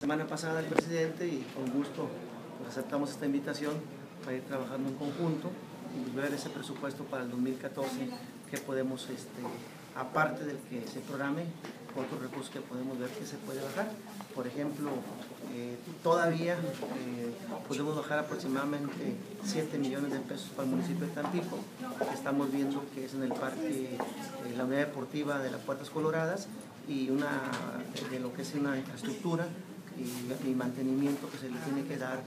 semana pasada el presidente y con gusto pues, aceptamos esta invitación para ir trabajando en conjunto y ver ese presupuesto para el 2014 que podemos, este, aparte del que se programe, otros recursos que podemos ver que se puede bajar. Por ejemplo, eh, todavía eh, podemos bajar aproximadamente 7 millones de pesos para el municipio de Tampico. Estamos viendo que es en el parque, eh, la unidad deportiva de las Puertas Coloradas y una, de lo que es una infraestructura y, mantenimiento que se le tiene que dar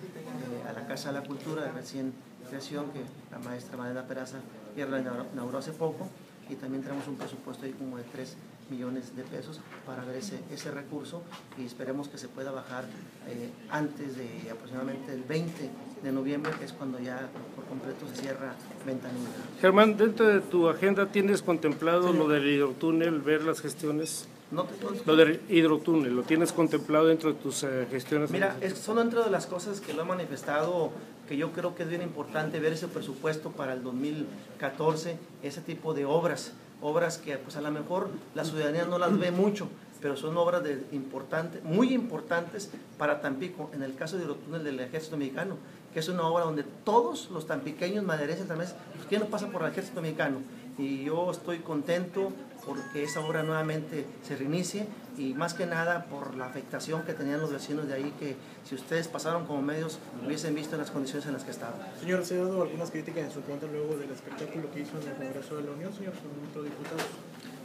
a la Casa de la Cultura de recién creación que la maestra Madena Peraza ya la inauguró hace poco y también tenemos un presupuesto ahí como de 3 millones de pesos para ver ese, ese recurso y esperemos que se pueda bajar eh, antes de aproximadamente el 20 de noviembre, que es cuando ya por completo se cierra ventanilla. Germán, dentro de tu agenda tienes contemplado lo del hidrotúnel, ver las gestiones. No te puedo... Lo del hidrotúnel, ¿lo tienes contemplado dentro de tus eh, gestiones? Mira, son dentro de las cosas que lo he manifestado, que yo creo que es bien importante ver ese presupuesto para el 2014, ese tipo de obras obras que pues a lo mejor la ciudadanía no las ve mucho, pero son obras de importante, muy importantes para Tampico, en el caso de Hidrotúnel del Ejército Mexicano, que es una obra donde todos los tampiqueños maderenses también, pues ¿quién no pasa por el Ejército Mexicano? Y yo estoy contento porque esa obra nuevamente se reinicie y más que nada por la afectación que tenían los vecinos de ahí que si ustedes pasaron como medios hubiesen visto las condiciones en las que estaban. Señor, ¿se ha dado algunas críticas en su cuenta luego del espectáculo que hizo en el Congreso de la Unión, señor, con diputados?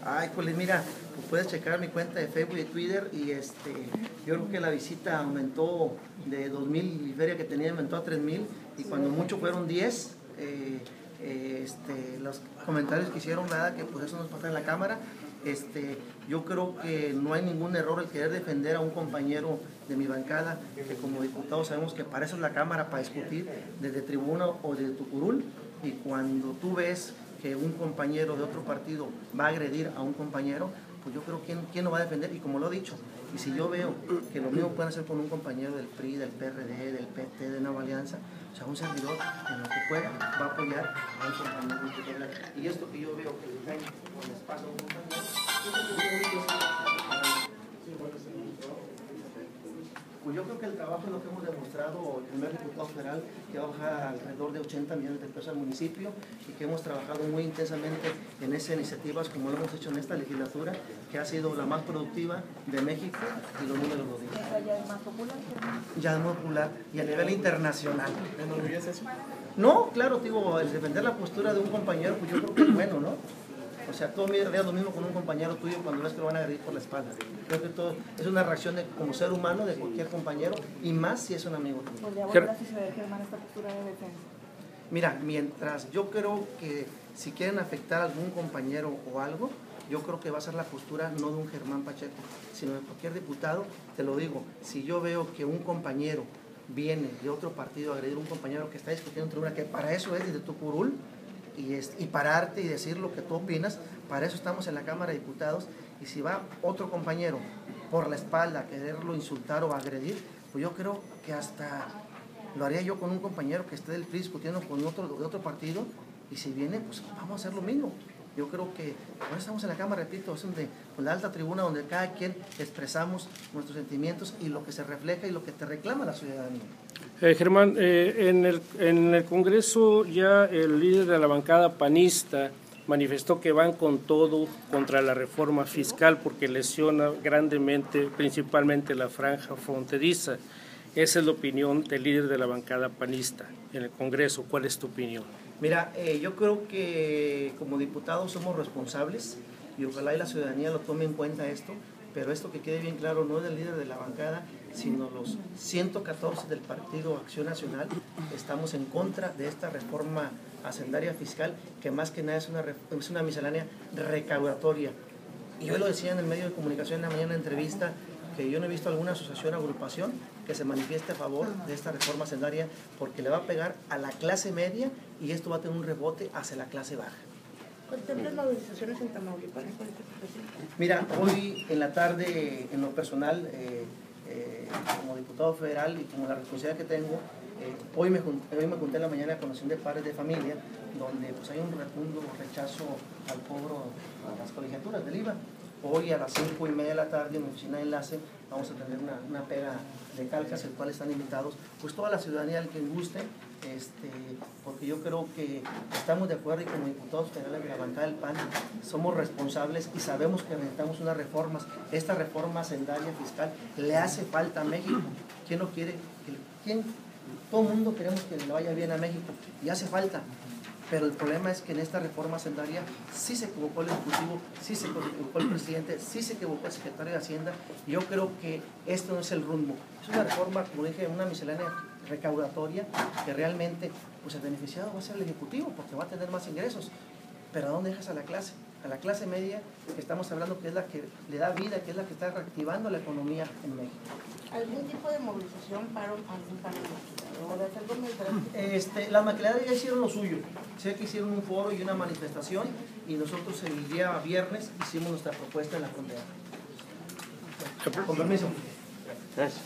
Ay, pues mira, pues puedes checar mi cuenta de Facebook y Twitter y este, yo creo que la visita aumentó de 2.000 y feria que tenía aumentó a 3.000 y cuando mucho fueron 10. Eh, este, los comentarios que hicieron, nada, que pues eso nos pasa en la Cámara. Este, yo creo que no hay ningún error el querer defender a un compañero de mi bancada, que como diputados sabemos que para eso es la Cámara, para discutir desde tribuna o desde tu curul, y cuando tú ves que un compañero de otro partido va a agredir a un compañero, pues yo creo que quién lo va a defender, y como lo he dicho, y si yo veo que lo mismo pueden hacer con un compañero del PRI, del PRD, del PT, de Nueva Alianza, o sea, un servidor en lo que pueda va a apoyar a un compañero. Y esto que yo veo que le cae con espacio a un compañero, creo que el trabajo es lo que hemos demostrado, el primer diputado federal que va a bajar alrededor de 80 millones de pesos al municipio y que hemos trabajado muy intensamente en esas iniciativas como lo hemos hecho en esta legislatura, que ha sido la más productiva de México y los números lo dicen. ¿Ya es más popular? Ya es más popular y a nivel internacional. ¿Enorgullece eso? No, claro, digo, el defender la postura de un compañero, pues yo creo que es bueno, ¿no? O sea, tú veas lo mismo con un compañero tuyo cuando ves que lo van a agredir por la espalda. Creo que todo es una reacción de, como ser humano de cualquier compañero y más si es un amigo tuyo. ¿Podría volver a suceder, Germán, esta postura de defensa? Mira, mientras yo creo que si quieren afectar a algún compañero o algo, yo creo que va a ser la postura no de un Germán Pacheco, sino de cualquier diputado. Te lo digo, si yo veo que un compañero viene de otro partido a agredir a un compañero que está discutiendo en tribuna, que para eso es desde tu curul, y, pararte y decir lo que tú opinas. Para eso estamos en la Cámara de Diputados. Y si va otro compañero por la espalda a quererlo insultar o agredir, pues yo creo que hasta lo haría yo con un compañero que esté del PRI discutiendo con otro de otro partido. Y si viene, pues vamos a hacer lo mismo. Yo creo que estamos en la Cámara, repito, es donde, con la alta tribuna donde cada quien expresamos nuestros sentimientos y lo que se refleja y lo que te reclama la ciudadanía. Eh, Germán, eh, en, el, en el Congreso ya el líder de la bancada panista manifestó que van con todo contra la reforma fiscal porque lesiona grandemente, principalmente la franja fronteriza. Esa es la opinión del líder de la bancada panista en el Congreso. ¿Cuál es tu opinión? Mira, eh, yo creo que como diputados somos responsables y ojalá y la ciudadanía lo tome en cuenta esto, pero esto que quede bien claro no es del líder de la bancada, sino los 114 del Partido Acción Nacional estamos en contra de esta reforma hacendaria fiscal que más que nada es una, es una miscelánea recaudatoria. Y yo lo decía en el medio de comunicación en la mañana entrevista, que yo no he visto alguna asociación o agrupación que se manifieste a favor de esta reforma hacendaria porque le va a pegar a la clase media y esto va a tener un rebote hacia la clase baja. ¿Contemplas movilizaciones en Tamaulipas? Mira, hoy en la tarde, en lo personal, eh, eh, como diputado federal y como la responsabilidad que tengo, eh, hoy, me junté, hoy me junté en la mañana con de padres de familia, donde pues, hay un rotundo rechazo al cobro a las colegiaturas del IVA. Hoy a las cinco y media de la tarde en mi oficina de enlace vamos a tener una, una pega de calcas, el cual están invitados, pues toda la ciudadanía, el que guste, este, porque yo creo que estamos de acuerdo y como diputados federales de la bancada del PAN somos responsables y sabemos que necesitamos unas reformas. Esta reforma sendaria fiscal le hace falta a México. ¿Quién no quiere? ¿Quién? Todo el mundo queremos que le vaya bien a México y hace falta. Pero el problema es que en esta reforma sendaria sí se equivocó el Ejecutivo, sí se equivocó el presidente, sí se equivocó el secretario de Hacienda. Yo creo que esto no es el rumbo. Es una reforma, como dije, una miscelánea recaudatoria que realmente pues el beneficiado va a ser el Ejecutivo porque va a tener más ingresos. Pero ¿a dónde dejas a la clase? A la clase media que estamos hablando que es la que le da vida, que es la que está reactivando la economía en México. ¿Algún tipo de movilización, paro, algún paro Este, las maquiladoras ya hicieron lo suyo. Sé que hicieron un foro y una manifestación y nosotros el día viernes hicimos nuestra propuesta en la condena. Con permiso. Gracias.